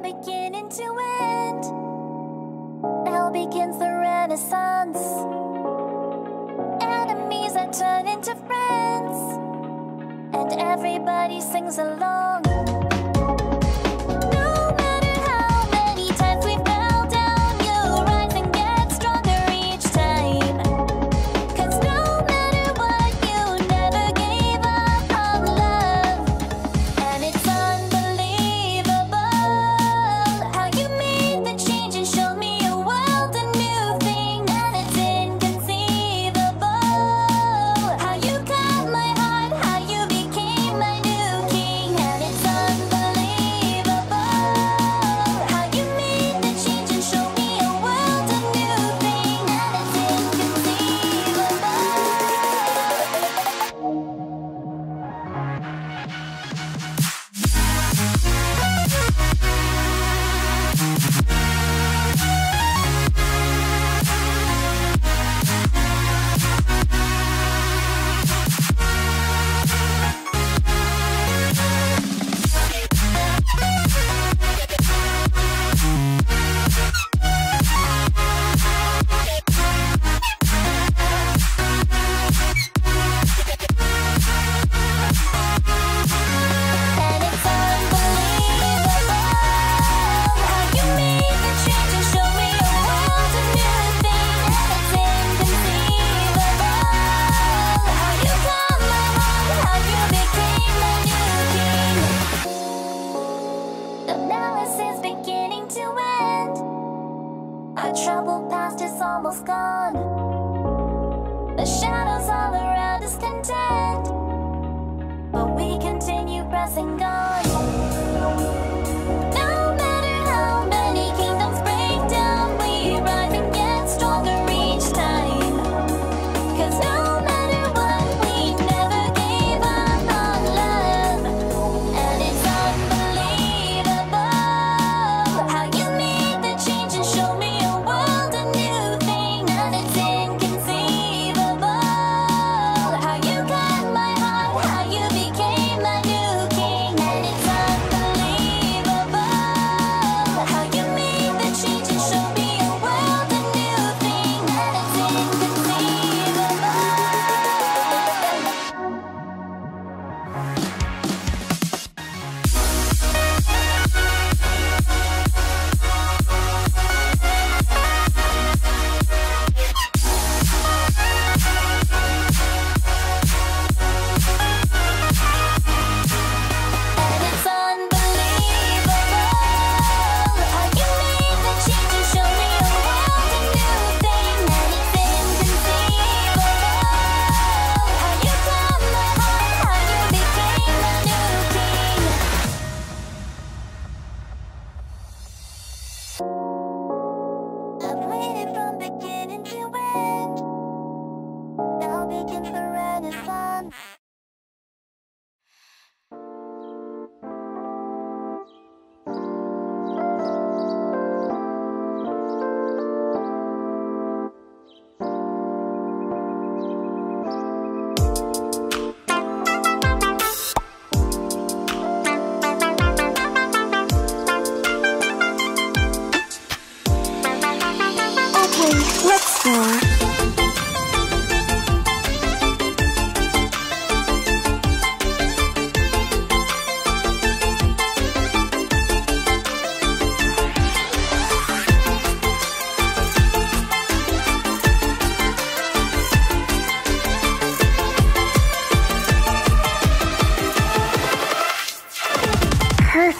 from beginning to end. Now begins the renaissance. Enemies are turning to friends, and everybody sings along.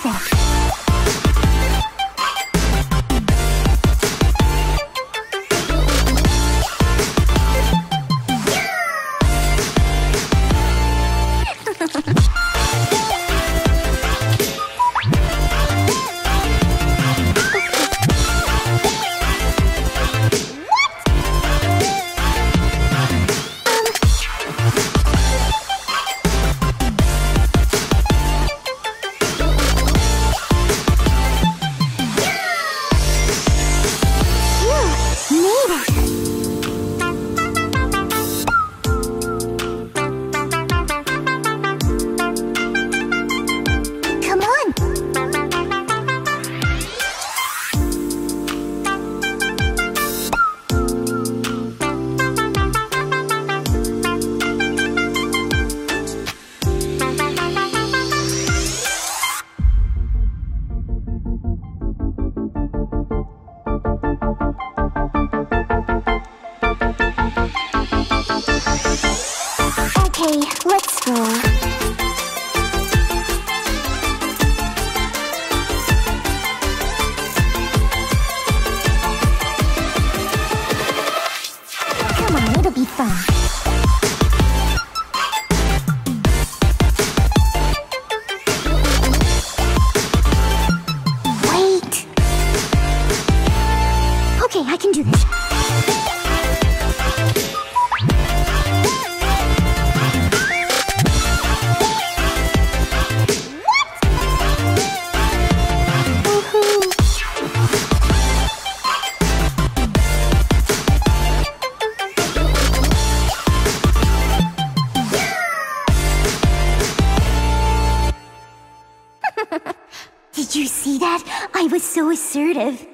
Perfect. Can do this. Did you see that? I was so assertive.